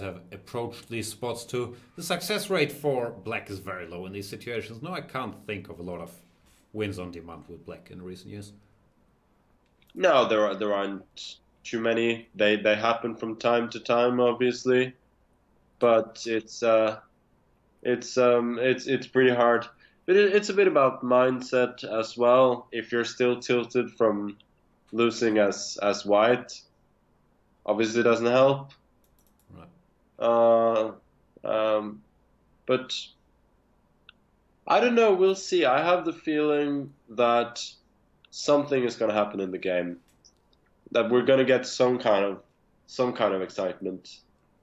have approached these spots too. The success rate for black is very low in these situations. No, I can't think of a lot of wins on demand with black in recent years. No, there are there aren't too many. They they happen from time to time, obviously, but it's uh, it's um, it's it's pretty hard. But it, it's a bit about mindset as well. If you're still tilted from losing as as white, obviously doesn't help. Uh, um, but I don't know. We'll see. I have the feeling that something is going to happen in the game. That we're going to get some kind of some kind of excitement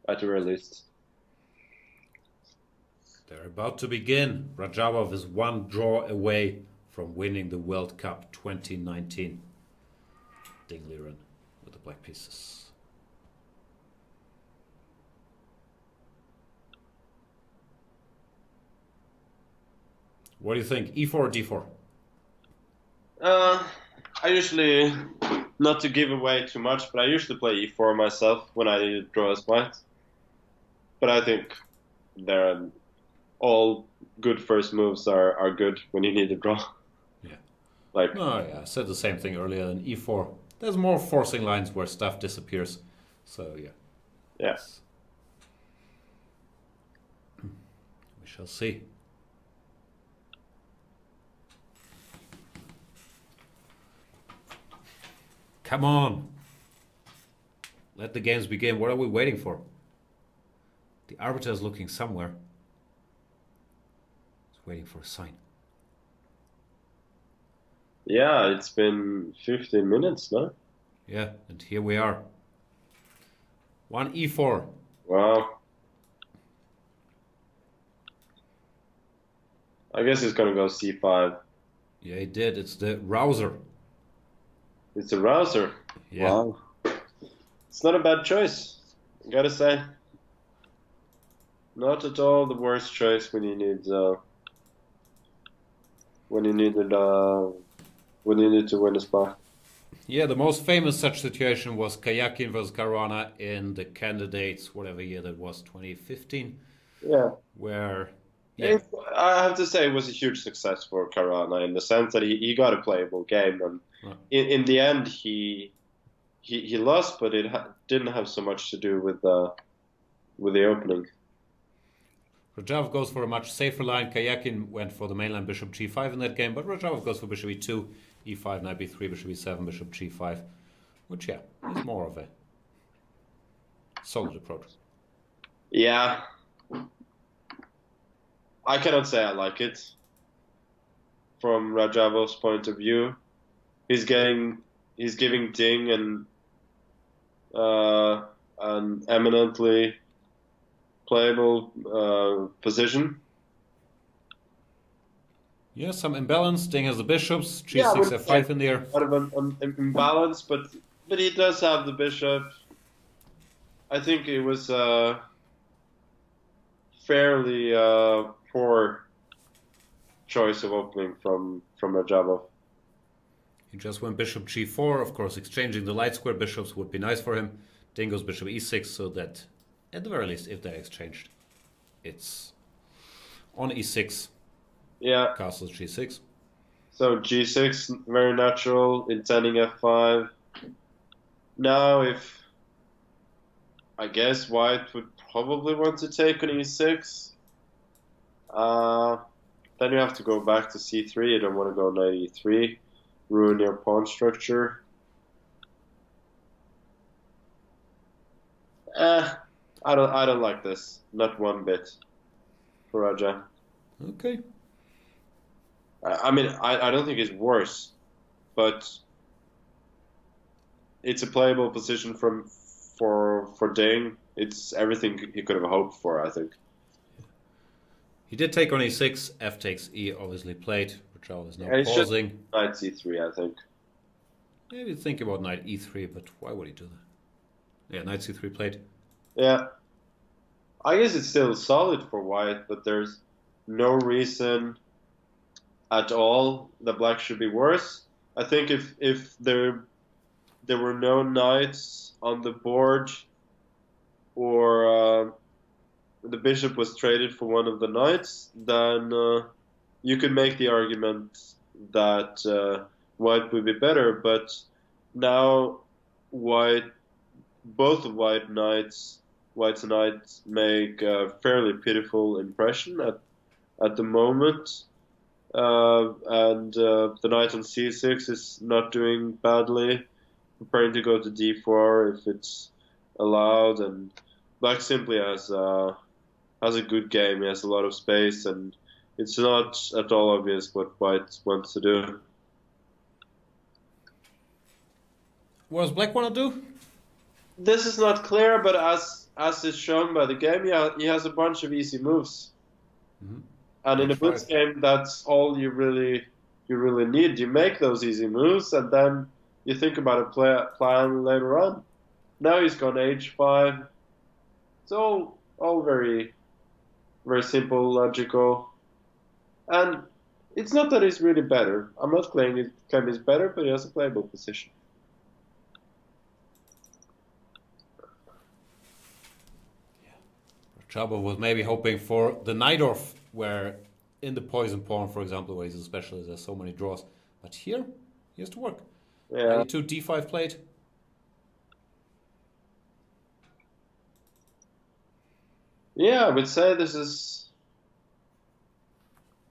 at the very least. They're about to begin. Radjabov is one draw away from winning the World Cup 2019. Ding Liren with the black pieces. What do you think? E4 or D4? Uh, I usually, not to give away too much, but I usually play e4 myself when I draw as white. But I think they're all good first moves are, are good when you need to draw. Yeah. Like No, yeah, I said the same thing earlier in E4. There's more forcing lines where stuff disappears. So, yeah. yes, We shall see. Come on. Let the games begin. What are we waiting for? The arbiter is looking somewhere. He's waiting for a sign. yeah, it's been 15 minutes now. Yeah, and here we are. One E E4. Wow. I guess it's gonna go c5. Yeah, he did. It's the Rauzer. It's a Rauzer. Yeah. Wow. It's not a bad choice, I gotta say. Not at all the worst choice when you need uh, when you needed uh, when you need to win a spot. Yeah, the most famous such situation was Karjakin versus Caruana in the candidates, whatever year that was, 2015, Yeah. where yeah, It- I have to say it was a huge success for Caruana in the sense that he, he got a playable game, and Right. in, in the end he he, he lost, but it ha- didn't have so much to do with the with the opening. Radjabov goes for a much safer line. Karjakin went for the mainline bishop g5 in that game, but Radjabov goes for bishop e2, e5, knight b3, bishop e7, bishop g5, which, yeah, is more of a solid approach. Yeah, I cannot say I like it. From Radjabov's point of view, he's getting he's giving Ding and uh, an eminently playable uh, position. Yeah, some imbalance. Ding has the bishops, g6, Yeah, f5 in there. out of an, an, an imbalance, but but he does have the bishop. I think it was a fairly uh, poor choice of opening from from Radjabov. He just went bishop g4. Of course, exchanging the light square bishops would be nice for him. Ding goes bishop e6, so that at the very least, if they're exchanged, it's on e6, Yeah, castles g6. so G6 very natural, intending F5. Now, if I guess White would probably want to take on E6, uh, then you have to go back to C3. You don't want to go knight E3, ruin your pawn structure. Eh, I don't. I don't like this. Not one bit. For Raja. Okay. I I mean, I, I don't think it's worse, but it's a playable position from for for Ding. It's everything he could have hoped for. I think. He did take on e6, f takes e, obviously played. Rajal is now it's just- pausing. Knight C3. I think. Maybe think about knight e3, but why would he do that? Yeah, knight c3 played. Yeah. I guess it's still solid for White, but there's no reason at all that Black should be worse. I think if if there there were no knights on the board, or uh, the bishop was traded for one of the knights, then uh, you could make the argument that uh, white would be better. But now white, both white knights, white's knights make a fairly pitiful impression at at the moment. Uh, and uh, the knight on c6 is not doing badly, preparing to go to d4 if it's allowed, and black simply has uh, has a good game. He has a lot of space, and it's not at all obvious what white wants to do. What does black want to do? This is not clear, but as as is shown by the game, he, he has a bunch of easy moves. Mhm. And in a That's blitz right. game, that's all you really you really need. You make those easy moves, and then you think about a play, plan later on. Now he's gone h5. It's all all very very simple, logical, and it's not that he's really better. I'm not claiming claiming he's better, but he has a playable position. Chaba was maybe hoping for the Najdorf, where in the poison pawn, for example, where he's a specialist, there's so many draws. But here, he has to work. Yeah. Two d5 played. Yeah, I would say this is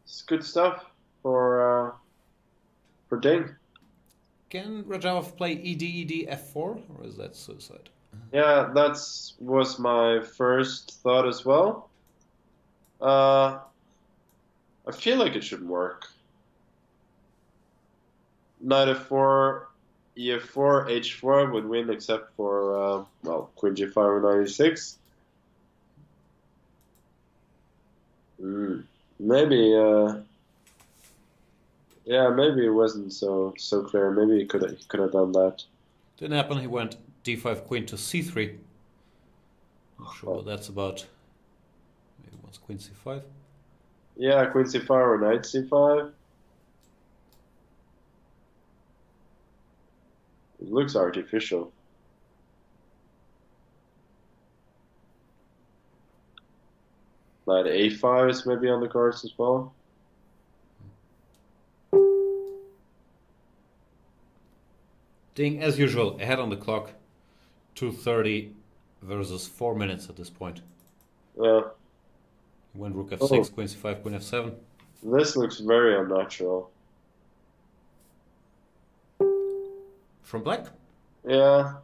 it's good stuff for uh, for Ding. Can Radjabov play E ED, ED, F4, or is that suicide? Yeah, that's was my first thought as well. Uh, I feel like it should work. Knight f4, e4, h4 would win except for uh, well queen g5 or knight e6. Mm, maybe uh, yeah, maybe it wasn't so so clear. Maybe he could he could have done that. Didn't happen. He went d5 queen to c3. Not sure what that's about. Maybe wants queen c5. Yeah, queen c5 or knight c5. It looks artificial. Knight a5 is maybe on the cards as well. Ding, as usual, ahead on the clock. 2.30 versus 4 minutes at this point. Yeah, He went rook f6, Oh. queen c5, queen f7. this looks very unnatural. From black? Yeah.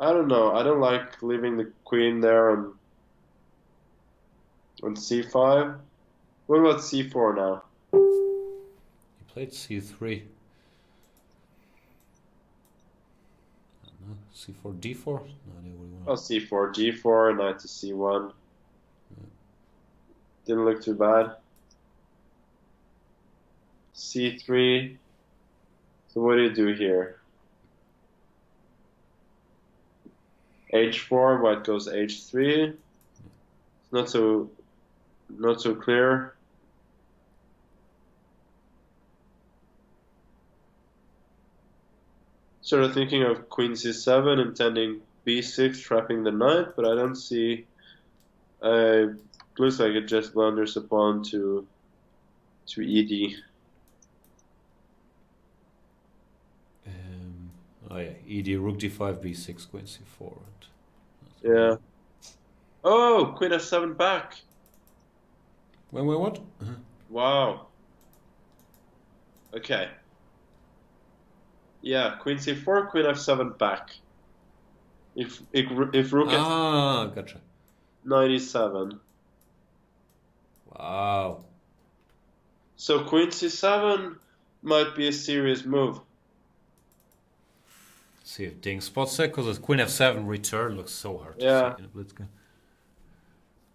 I don't know. I don't like leaving the queen there on on c5. What about c4 now? He played c3. I don't know, c4, d4? No idea what he Oh, c4, D4, knight to c1. Didn't look too bad. c3. So what do you do here? h4, white goes h3. It's not so not so clear. Sort of thinking of queen c7, intending b6, trapping the knight, but I don't see. Uh, looks like it just blunders a pawn to to ed. Um, oh yeah, ed, rook d5, b6, queen c4. and- Yeah. Oh, queen f7 back. Wait, wait, what? Uh-huh. Wow. Okay. Yeah, queen c4, queen f7 back. If if, if rook f Ah, gotcha. 97. Wow. So queen c7 might be a serious move. see if Ding spots it, because queen f7 return looks so hard to Yeah. a blitzkrieg.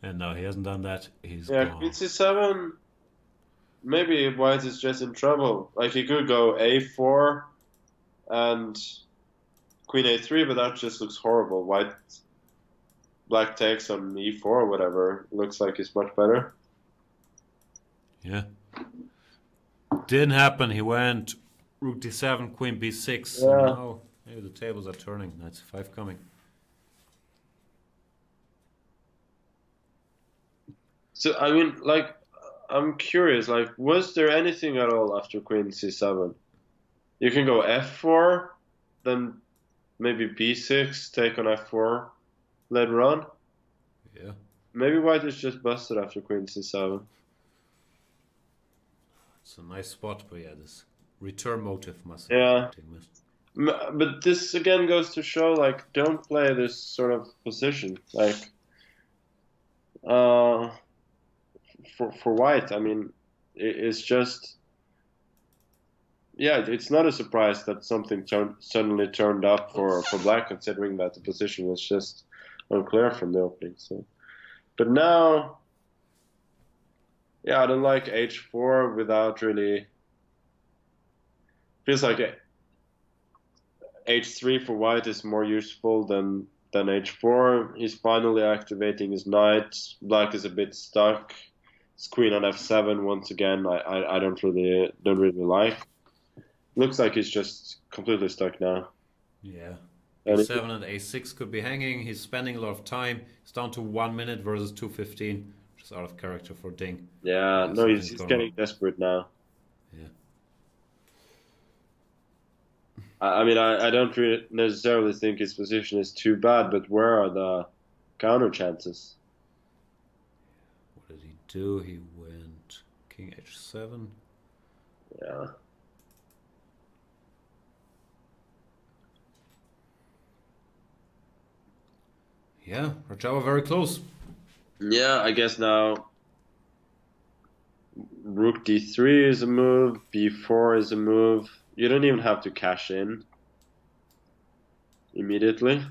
And no, he hasn't done that. He's Yeah, gone. queen c7. Maybe white is just in trouble. Like he could go a4 and queen a3, but that just looks horrible. White, black takes on e4 or whatever. Looks like it's much better. Yeah. Didn't happen. He went rook d7, queen b6. So Yeah. now maybe the tables are turning. Knight c5 coming. So I mean, like, I'm curious. Like, was there anything at all after Queen C7? You can go F4, then maybe B6, take on F4 later on. Yeah. Maybe White is just busted after Queen C7. It's a nice spot, but yeah, this return motive must Yeah. But this again goes to show, like, don't play this sort of position. Like, uh, for for White, I mean, it, it's just, yeah, it's not a surprise that something turn, suddenly turned up for for Black, considering that the position was just unclear from the opening. So, but now, yeah, I don't like H4 without really. Feels like it. H3 for white is more useful than than H4. He's finally activating his knight. Black is a bit stuck. His queen on F7 once again. I, I, I don't really don't really like. Looks like he's just completely stuck now. Yeah. And a7 and A6 could be hanging. He's spending a lot of time. He's down to one minute versus 215, which is out of character for Ding. yeah, no, he's, something's he's getting desperate now. Yeah. I, I mean, I, I don't really necessarily think his position is too bad, but where are the counter chances? What did he do? He went King H7. Yeah. Yeah, Radjabov very close. Yeah, I guess now Rook D3 is a move, B4 is a move. You don't even have to cash in immediately.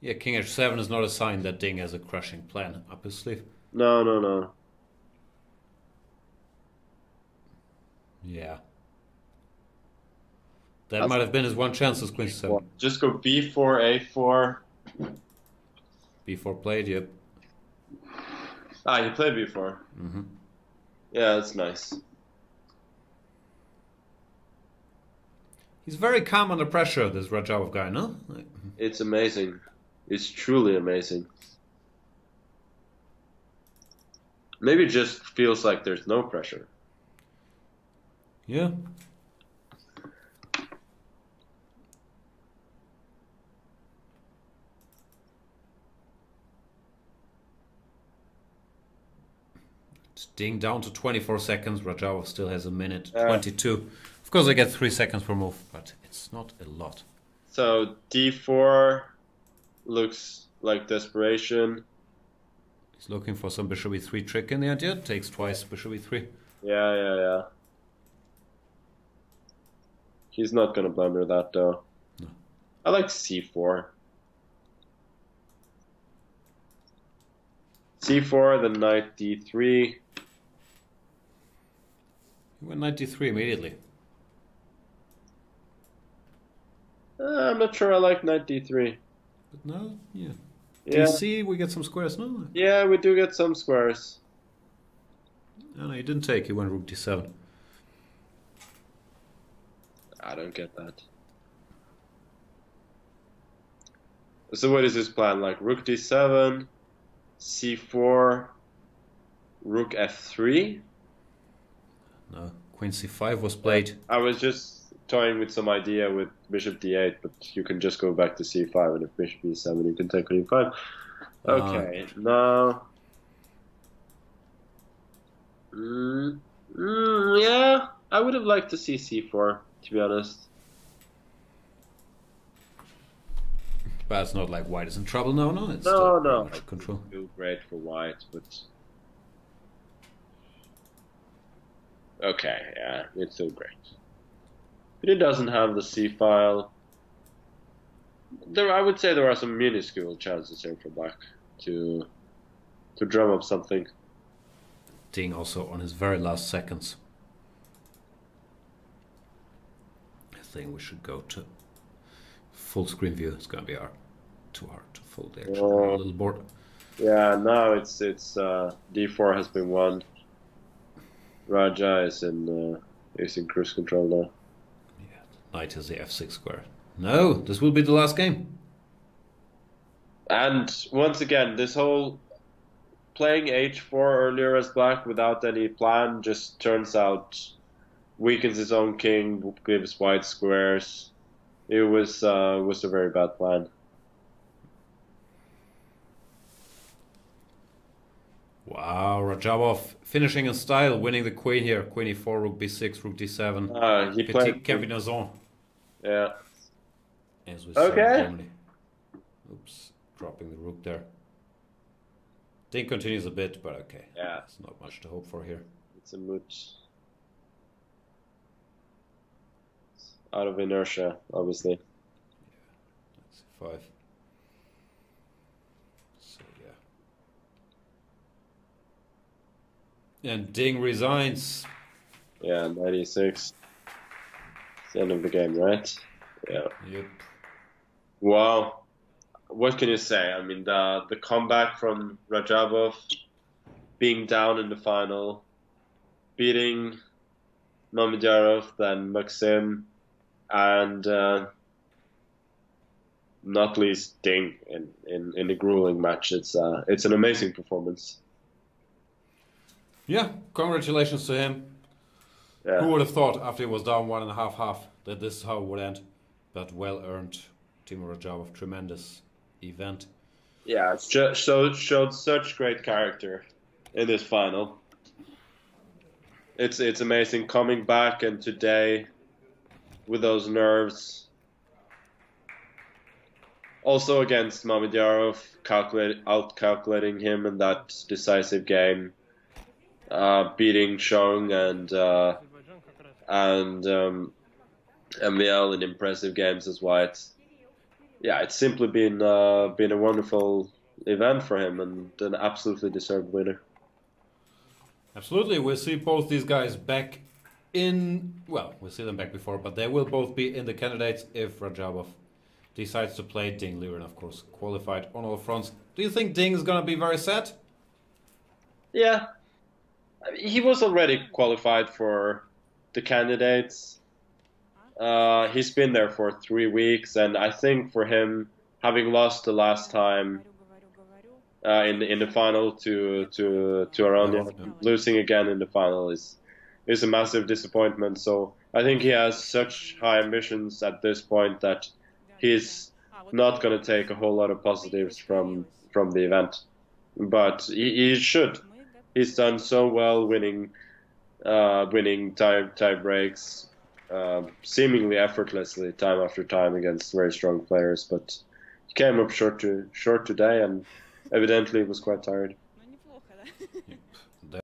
Yeah, King H7 is not a sign that Ding has a crushing plan up his sleeve. No, no, no. Yeah. That That's- might have been his one chance as Queen C7 just go B4, A4. before played. Yep. Ah, he played B4. hmm Yeah, that's nice. He's very calm under pressure, this Radjabov guy, no? It's amazing. It's truly amazing. Maybe it just feels like there's no pressure. yeah. Ding down to 24 seconds. Radjabov still has a minute Yeah. 22. Of course, I get three seconds per move, but it's not a lot. So D4 looks like desperation. He's looking for some bishop e3 trick in the end, idea. Takes twice bishop e3. Yeah, yeah, yeah. He's not gonna blunder that though. No. I like C4. C4, then knight D3. He went 93 immediately. Uh, I'm not sure I like knight D3. But no, yeah. Yeah, DC, we get some squares. now. yeah, we do get some squares. no, no, he didn't take. He went rook d7. I don't get that. So what is his plan? Like rook d7, c4, rook f3? No, queen c5 was played. I was just toying with some idea with bishop d8, but you can just go back to c5, and if bishop e7, you can take on e5. Okay, now. Mm, mm, yeah, I would have liked to see c4, to be honest. But it's not like white is in trouble. No, no, it's No, no. much control. Feel great for white, but. Okay, yeah, it's still great. But it doesn't have the C file. There, I would say there are some minuscule chances here for black to to drum up something. Ding also on his very last seconds. I think we should go to full screen view. It's gonna be hard, too hard to fold the actual Oh. little board. Yeah, now it's it's uh, D4 has been won. Raja is in uh, is in cruise control now. Knight has the f6 square. No, this will be the last game. And once again, this whole playing h4 earlier as black without any plan just turns out weakens his own king, gives white squares. It was uh, was a very bad plan. Wow, Radjabov finishing in style, winning the queen here. Queen e4, rook b6, rook d7. Uh, he Petit played. Yeah. as we Okay. Oops, dropping the rook there. Ding continues a bit, but okay. Yeah. It's not much to hope for here. It's a moot. Out of inertia, obviously. Yeah. That's five. So yeah. And Ding resigns. Yeah, 96. It's the end of the game, right? Yeah. Yep. Wow. What can you say? I mean, the the comeback from Radjabov, being down in the final, beating Mamedyarov, then Maxim, and uh, not least Ding in, in, in a grueling match. It's uh, it's an amazing performance. Yeah, congratulations to him. Yeah. Who would have thought after he was down one and a half half that this is how it would end? But well earned. Teimour Radjabov, tremendous event. Yeah, it's just showed showed such great character in this final. It's it's amazing coming back and today with those nerves. Also against Mamedyarov, calculate out calculating him in that decisive game, uh, beating Xiong and uh, and um, MVL in impressive games as White yeah, it's simply been uh, been a wonderful event for him and an absolutely deserved winner. Absolutely, we'll see both these guys back in. Well, we'll see them back before, but they will both be in the candidates if Radjabov decides to play Ding Liren, of course, qualified on all fronts. Do you think Ding is gonna be very sad? Yeah, he was already qualified for the candidates. Uh, he's been there for three weeks, and I think for him, having lost the last time uh, in in the final to to to Aronian, losing again in the final is is a massive disappointment. So I think he has such high ambitions at this point that he's not going to take a whole lot of positives from from the event, but he, he should. He's done so well winning uh, winning tie tie breaks, uh, seemingly effortlessly time after time against very strong players, but he came up short to short today and evidently was quite tired.